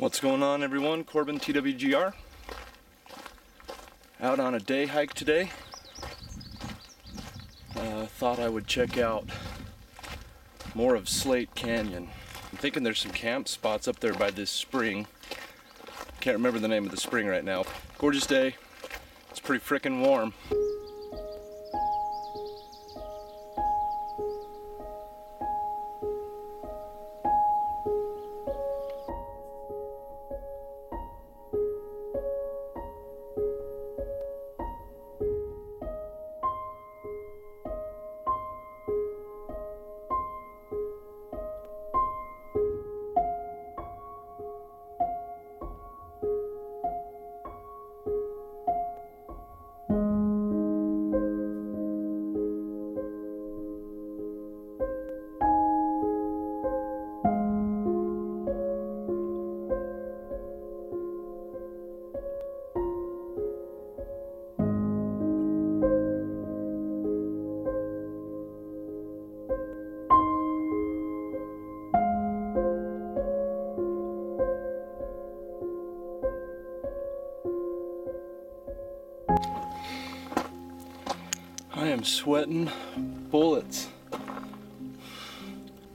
What's going on everyone? Corbin TWGR. Out on a day hike today. Uh, thought I would check out more of Slate Canyon. I'm thinking there's some camp spots up there by this spring. Can't remember the name of the spring right now. Gorgeous day. It's pretty freaking warm. I am sweating bullets.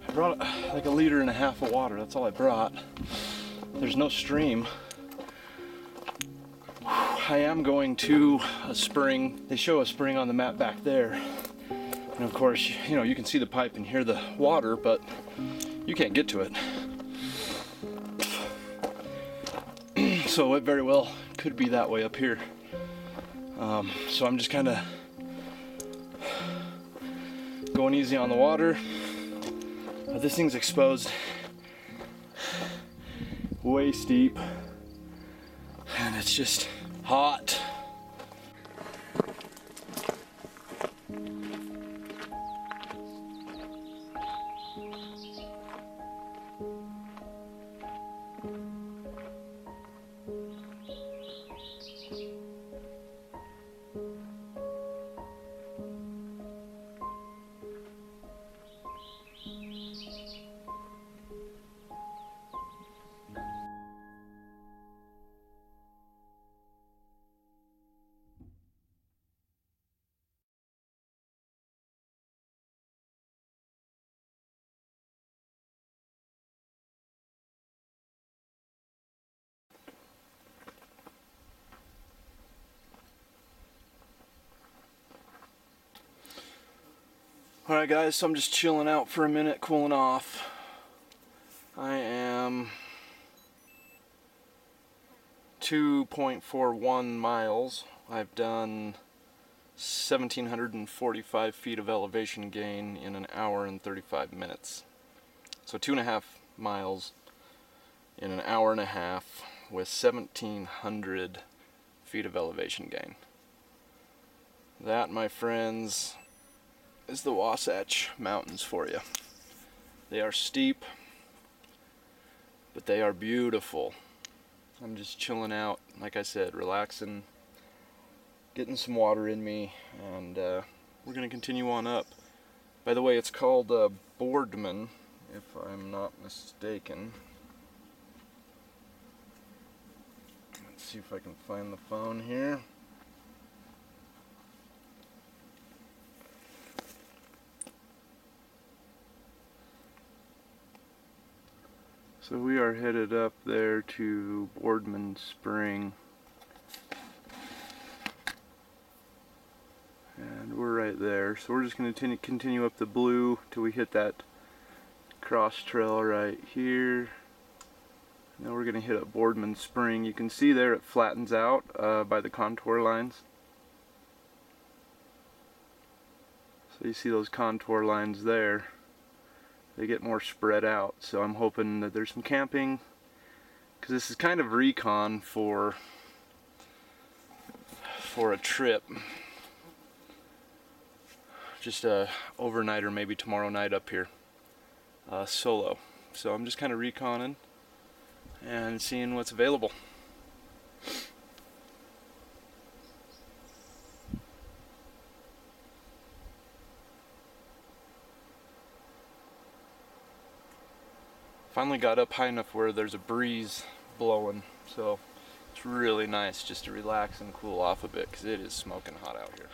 I brought like a liter and a half of water. That's all I brought. There's no stream. I am going to a spring. They show a spring on the map back there. And of course, you know, you can see the pipe and hear the water, but you can't get to it. so it very well could be that way up here. Um, so I'm just kind of going easy on the water. Uh, this thing's exposed way steep and it's just hot. Alright guys, so I'm just chilling out for a minute, cooling off. I am 2.41 miles. I've done 1745 feet of elevation gain in an hour and 35 minutes. So two and a half miles in an hour and a half with 1700 feet of elevation gain. That, my friends, is the Wasatch Mountains for you. They are steep, but they are beautiful. I'm just chilling out, like I said, relaxing, getting some water in me, and uh, we're going to continue on up. By the way, it's called uh, Boardman, if I'm not mistaken. Let's see if I can find the phone here. So we are headed up there to Boardman Spring. And we're right there. So we're just going to continue up the blue till we hit that cross trail right here. Now we're going to hit up Boardman Spring. You can see there it flattens out uh, by the contour lines. So you see those contour lines there they get more spread out. So I'm hoping that there's some camping because this is kind of recon for for a trip. Just a overnight or maybe tomorrow night up here uh, solo. So I'm just kind of reconning and seeing what's available. Finally got up high enough where there's a breeze blowing, so it's really nice just to relax and cool off a bit because it is smoking hot out here.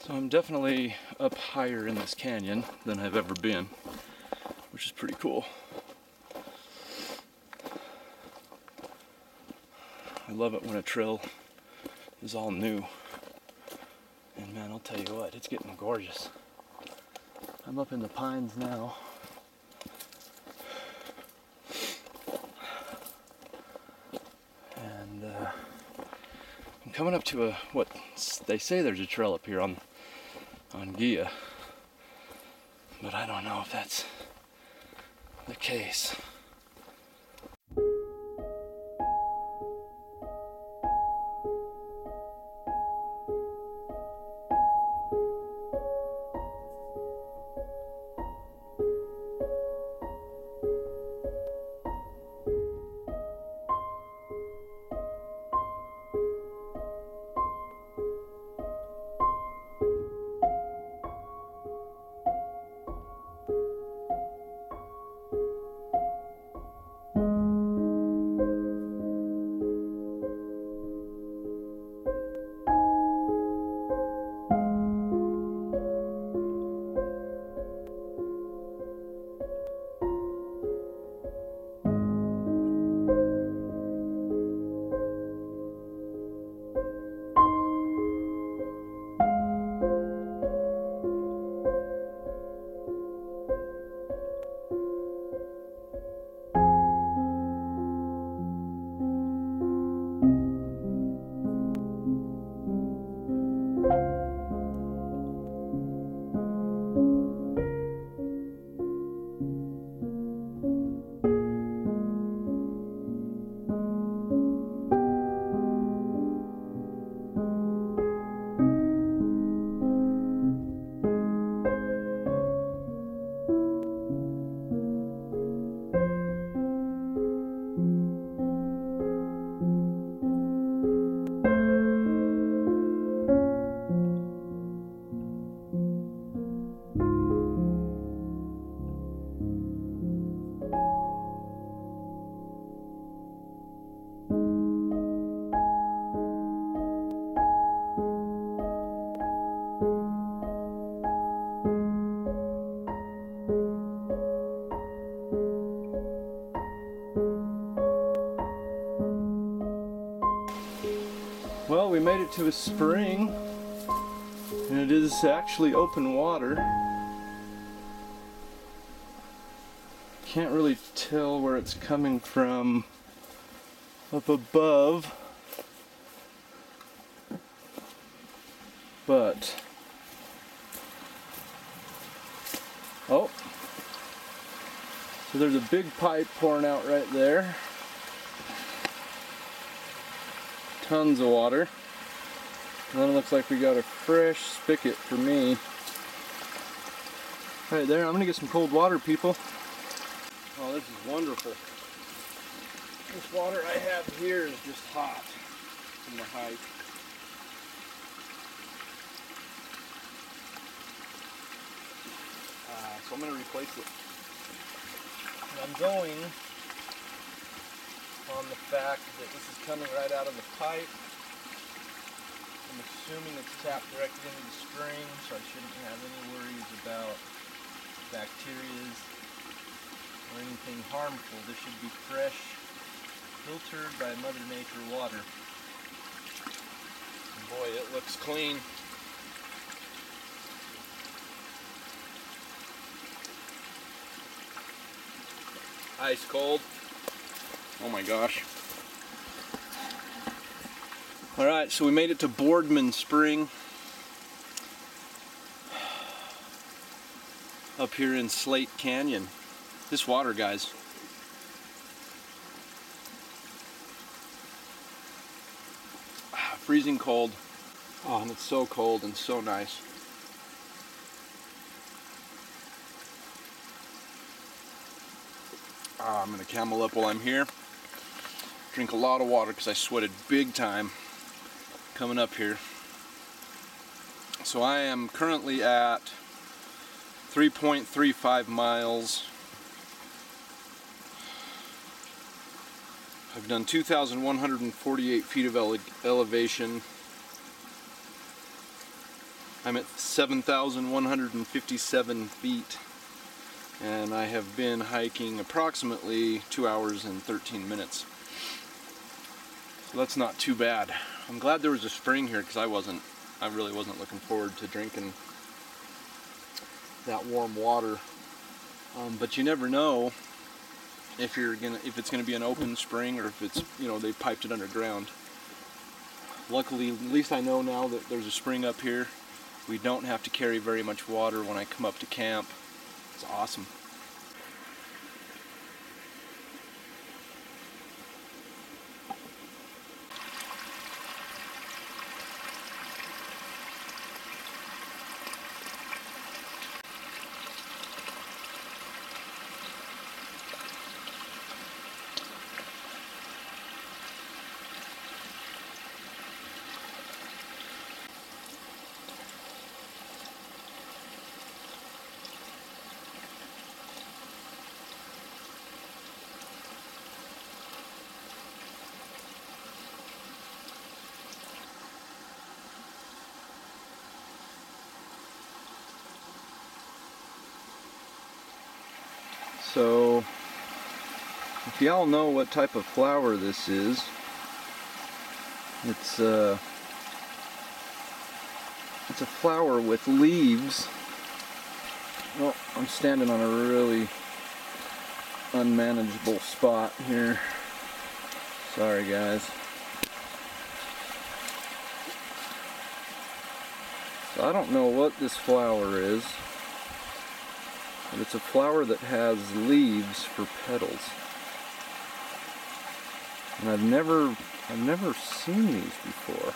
So I'm definitely up higher in this canyon than I've ever been, which is pretty cool. I love it when a trail is all new. And man, I'll tell you what, it's getting gorgeous. I'm up in the pines now. And uh, I'm coming up to a what they say there's a trail up here on on Gia. But I don't know if that's the case. To a spring, and it is actually open water. Can't really tell where it's coming from up above, but oh, so there's a big pipe pouring out right there. tons of water. It looks like we got a fresh spigot for me. Right there, I'm gonna get some cold water, people. Oh, this is wonderful. This water I have here is just hot from the hike. Uh, so I'm gonna replace it. And I'm going on the fact that this is coming right out of the pipe. I'm assuming it's tapped directly into the spring, so I shouldn't have any worries about bacteria or anything harmful. This should be fresh, filtered by Mother Nature water. And boy, it looks clean. Ice cold. Oh my gosh. All right, so we made it to Boardman Spring. Up here in Slate Canyon. This water, guys. Freezing cold. Oh, and it's so cold and so nice. Ah, I'm gonna camel up while I'm here drink a lot of water because I sweated big time coming up here. So I am currently at 3.35 miles I've done 2,148 feet of ele elevation. I'm at 7,157 feet and I have been hiking approximately 2 hours and 13 minutes. So that's not too bad. I'm glad there was a spring here because I wasn't, I really wasn't looking forward to drinking that warm water. Um, but you never know if you're gonna, if it's gonna be an open spring or if it's, you know, they piped it underground. Luckily, at least I know now that there's a spring up here. We don't have to carry very much water when I come up to camp. It's awesome. So, if y'all know what type of flower this is, it's uh, it's a flower with leaves. Well, I'm standing on a really unmanageable spot here. Sorry guys. So I don't know what this flower is. But it's a flower that has leaves for petals. And I've never I've never seen these before.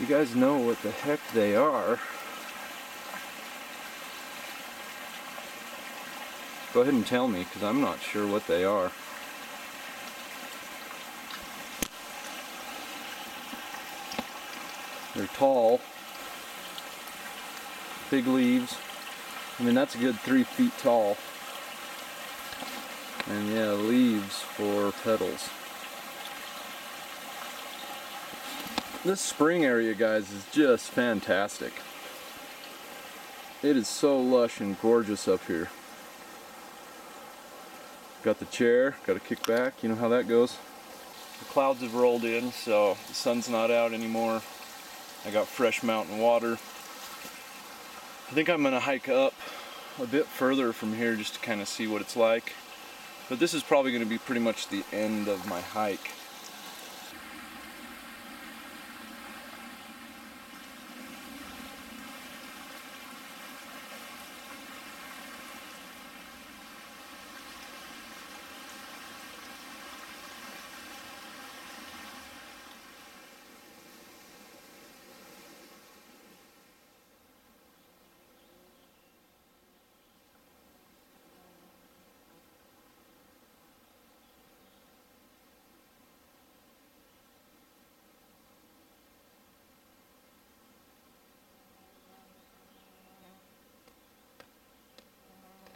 You guys know what the heck they are. Go ahead and tell me because I'm not sure what they are. They're tall, big leaves. I mean, that's a good three feet tall. And yeah, leaves for petals. This spring area, guys, is just fantastic. It is so lush and gorgeous up here. Got the chair, got to kick back, you know how that goes. The clouds have rolled in, so the sun's not out anymore. I got fresh mountain water. I think I'm gonna hike up a bit further from here just to kind of see what it's like. But this is probably gonna be pretty much the end of my hike.